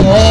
Oh.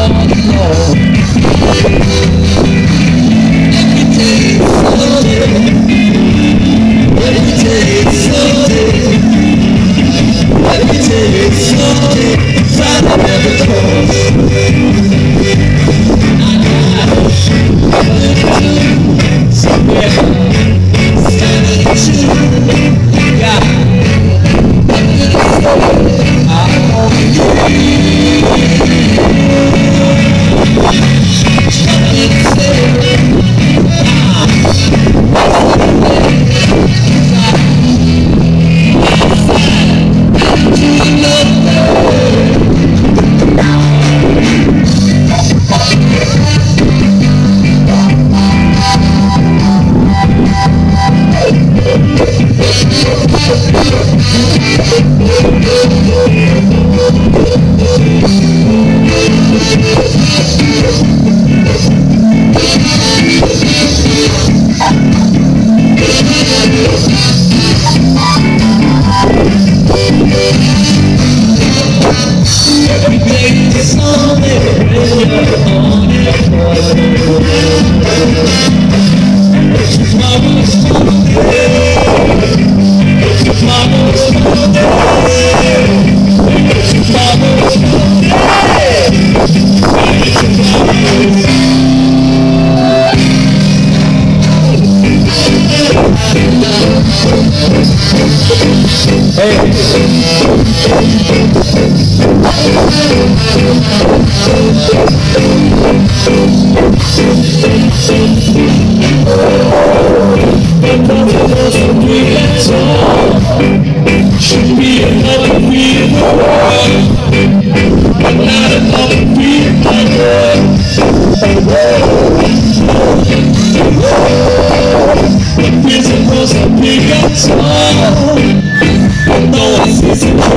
Hey.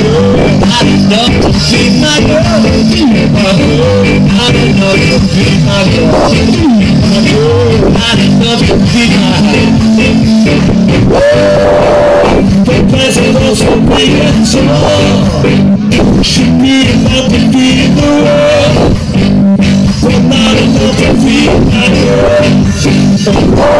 I don't know you be my girl. Don't be my girl. Not be my girl. She. But not enough to be my girl.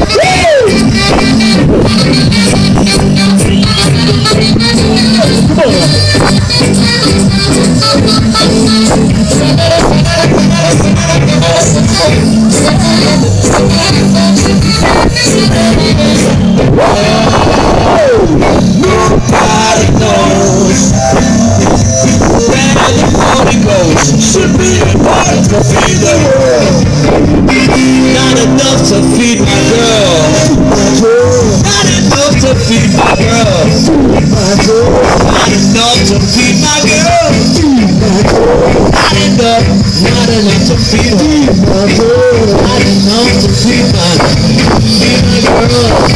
My girl, I to my girl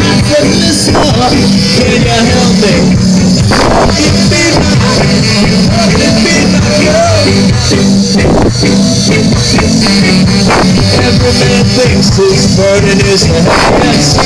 I said, can you help me? You be my, you be my girl? Every man thinks his burden is the heaviest.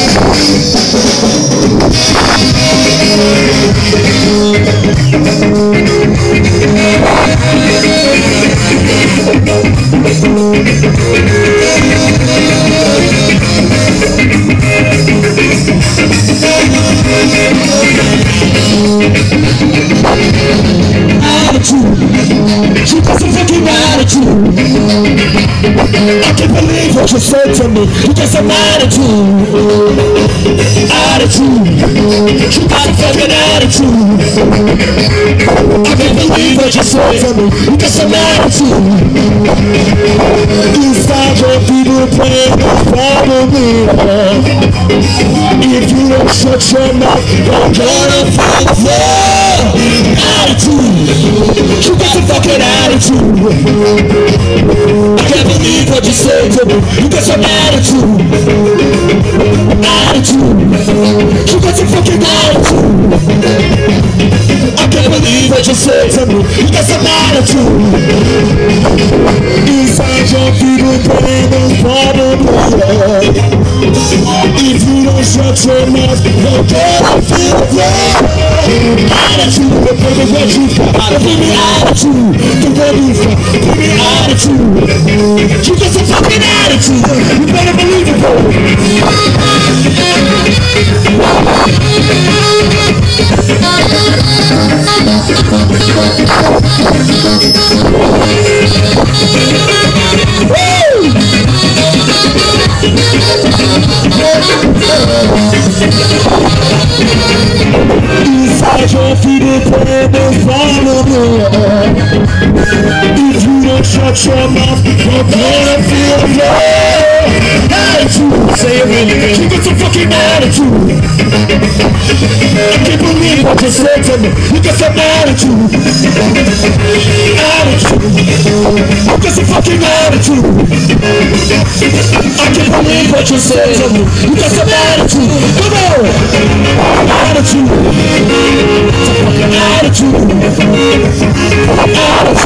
attitude. She got some fucking attitude believe what you said to me. You got some attitude. Attitude. You got a fucking attitude. I can't believe what you said to me. You got some attitude. These five people playing no problem If you don't shut your mouth, you're gonna floor. Attitude. You got some fucking attitude. I can't believe what you said to me. You got some attitude. Attitude. You got some fucking attitude. I can't believe what you said to me. You got some attitude. Inside your people, brain is probably If you don't shut your mouth, you're gonna feel the Attitude, baby, what you got? Give me attitude. The feel. Give me attitude. You got some fucking attitude. You better believe it, bro. Of you don't shut your mouth, you're gonna feel the Attitude, say it really good. You got some fucking attitude. I can't believe what you said to me. You got some attitude. Attitude. You got some fucking attitude. I can't believe what you said to me. You got some attitude. Come on. Attitude. Some fucking attitude. Attitude.